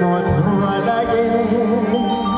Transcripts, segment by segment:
not right again.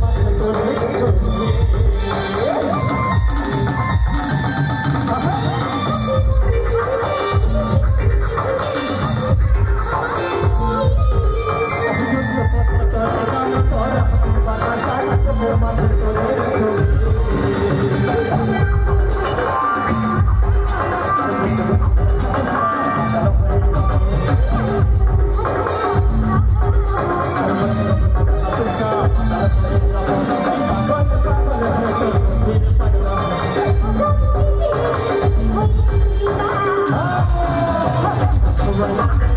Gracias. Thank.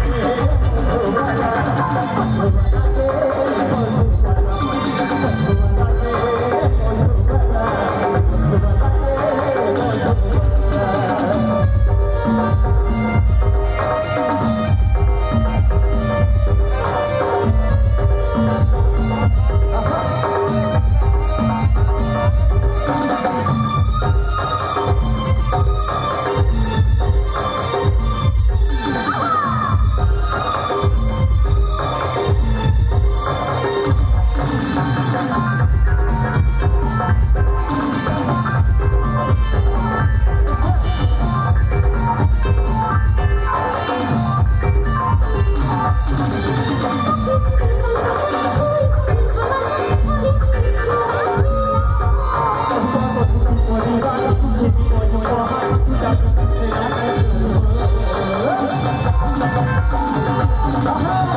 Yeah.